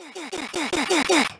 you